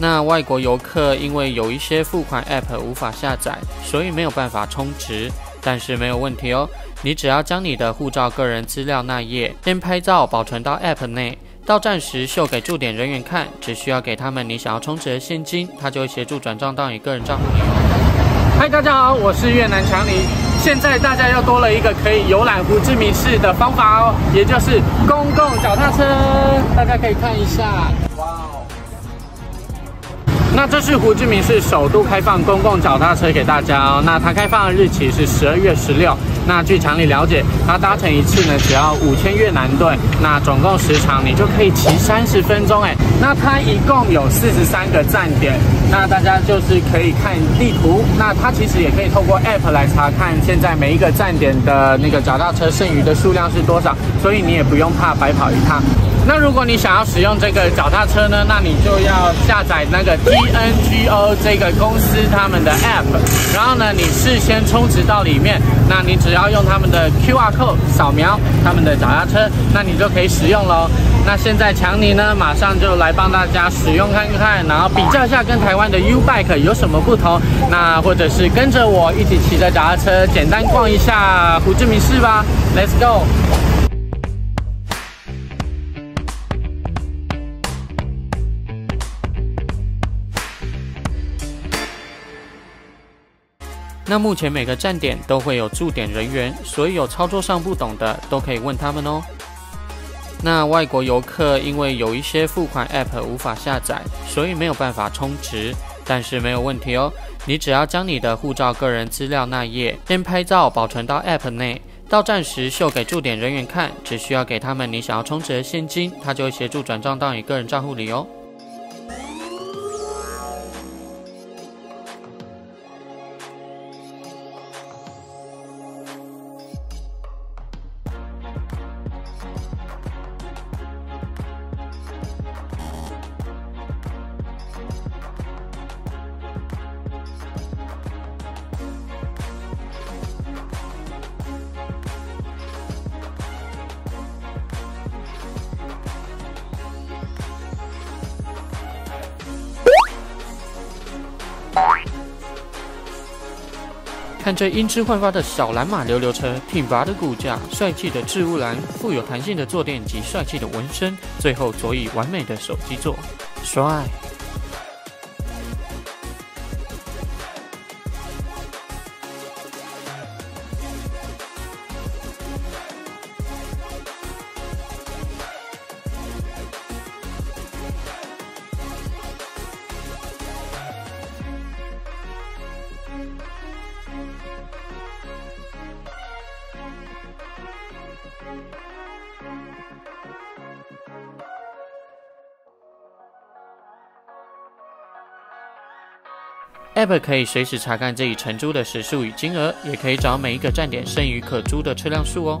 那外国游客因为有一些付款 App 无法下载，所以没有办法充值。但是没有问题哦，你只要将你的护照个人资料那页先拍照保存到 App 内，到站时秀给驻点人员看，只需要给他们你想要充值的现金，他就会协助转账到你个人账户里。嗨，大家好，我是越南强尼。现在大家又多了一个可以游览胡志明市的方法哦，也就是公共脚踏车。大家可以看一下，那这是胡志明市首度开放公共脚踏车给大家哦。那它开放的日期是十二月十六。那据常理了解，它搭乘一次呢只要五千越南盾。那总共时长你就可以骑三十分钟哎。那它一共有四十三个站点。那大家就是可以看地图。那它其实也可以透过 App 来查看现在每一个站点的那个脚踏车剩余的数量是多少，所以你也不用怕白跑一趟。那如果你想要使用这个脚踏车呢，那你就要下载那个 TNGO 这个公司他们的 App，然后呢，你事先充值到里面，那你只要用他们的 QR code 扫描他们的脚踏车，那你就可以使用喽。那现在强尼呢，马上就来帮大家使用看看，然后比较一下跟台湾的 U Bike 有什么不同，那或者是跟着我一起骑着脚踏车，简单逛一下胡志明市吧，Let's go。那目前每个站点都会有驻点人员，所以有操作上不懂的都可以问他们哦。那外国游客因为有一些付款 App 无法下载，所以没有办法充值，但是没有问题哦。你只要将你的护照个人资料那页先拍照保存到 App 内，到站时秀给驻点人员看，只需要给他们你想要充值的现金，他就会协助转账到你个人账户里哦。看这英姿焕发的小蓝马溜溜车，挺拔的骨架，帅气的置物篮，富有弹性的坐垫及帅气的纹身，最后足以完美的手机座，帅。App 可以随时查看这一承租的时数与金额，也可以找每一个站点剩余可租的车辆数哦。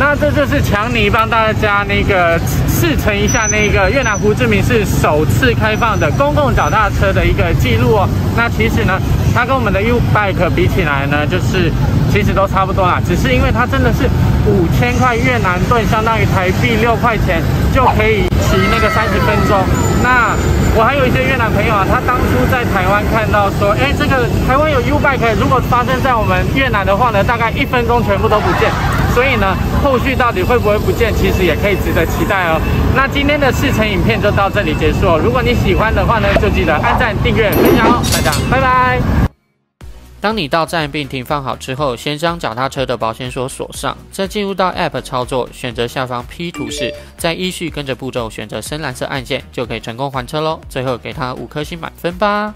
那这就是强尼帮大家那个试乘一下那个越南胡志明市首次开放的公共脚踏车的一个记录哦。那其实呢，它跟我们的 U Bike 比起来呢，就是其实都差不多啦，只是因为它真的是五千块越南盾，相当于台币六块钱就可以骑那个三十分钟。那我还有一些越南朋友啊，他当初在台湾看到说，哎，这个台湾有 U Bike，如果发生在我们越南的话呢，大概一分钟全部都不见。所以呢，后续到底会不会不见，其实也可以值得期待哦。那今天的试乘影片就到这里结束。如果你喜欢的话呢，就记得按赞、订阅、分享哦。大家拜拜。当你到站并停放好之后，先将脚踏车的保险锁锁上，再进入到 App 操作，选择下方 P 图示，再依序跟着步骤选择深蓝色按键，就可以成功还车喽。最后给它五颗星满分吧。